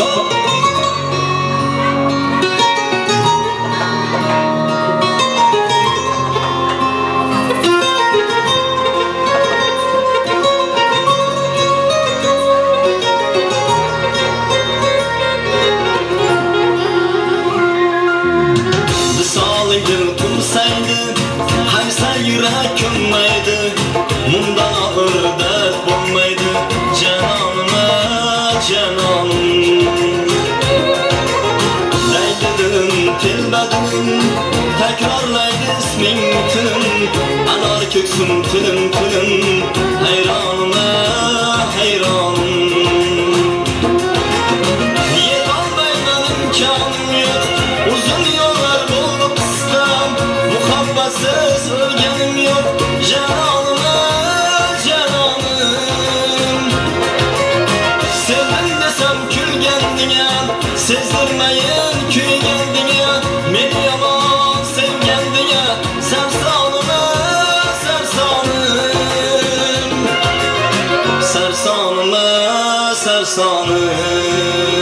Sağ ol. Misalıdır tursaydı Haysa Tekrarlaydı ismin tüm Anar köksüm tülüm tülüm Heyranıma heyranım Niye kalmayla imkanım Uzun yollar bulup kıstam Muhabbetsiz ölgenim yok. Cananıma cananım. Sevdim desem külgendine Sezdirmeyin sanır